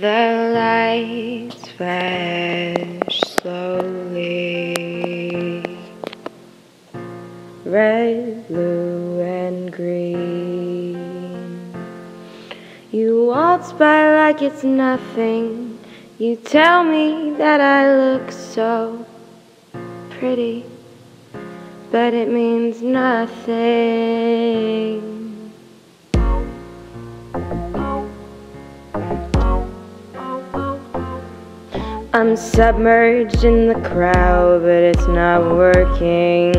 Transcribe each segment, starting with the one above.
The lights flash slowly, red, blue, and green. You waltz by like it's nothing. You tell me that I look so pretty, but it means nothing. I'm submerged in the crowd, but it's not working.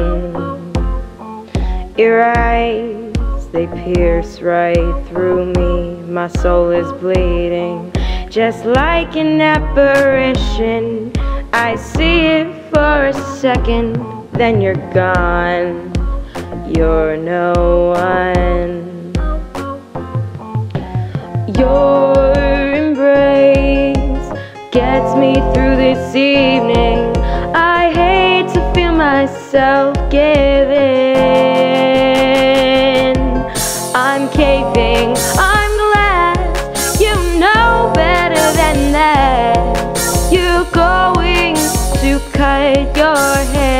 Your eyes, they pierce right through me. My soul is bleeding, just like an apparition. I see it for a second, then you're gone. You're no one. Your embrace gets me through this evening. I hate to feel myself giving. I'm caving, I'm glad you know better than that. You're going to cut your hair.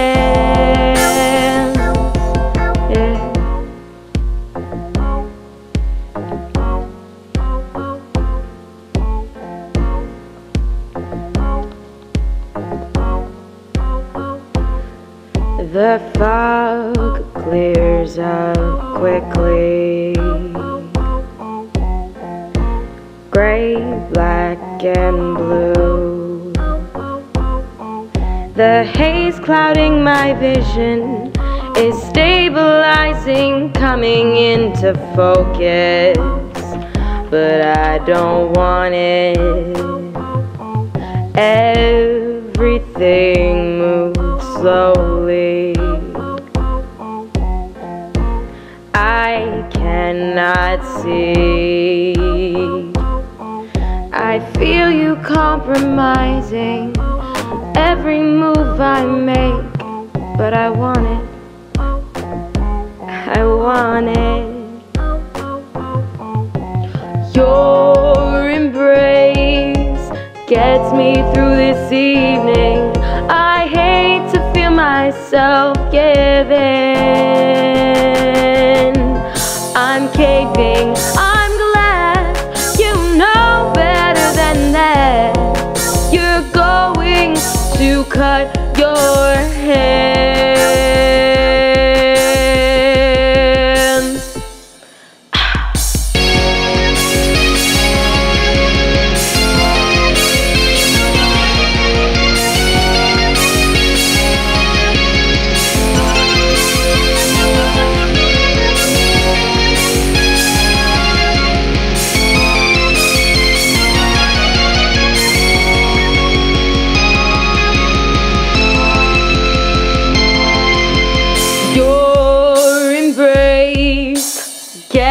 The fog clears up quickly. Gray, black, and blue. The haze clouding my vision is stabilizing, coming into focus. But I don't want it. Everything moves slowly. I cannot see. I feel you compromising every move I make, but I want it. I want it. Your embrace gets me through this evening. Myself giving. I'm caving,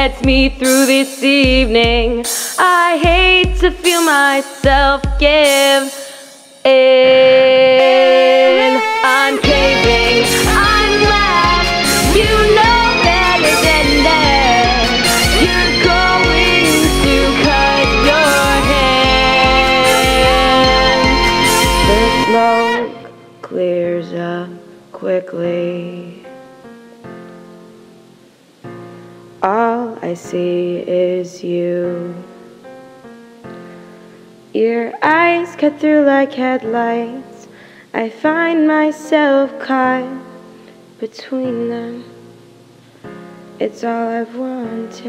gets me through this evening. I hate to feel myself give in. I'm caving. I'm you know better than. You're going to cut your hand. The smoke clears up quickly. All I see is you. Your eyes cut through like headlights. I find myself caught between them. It's all I've wanted.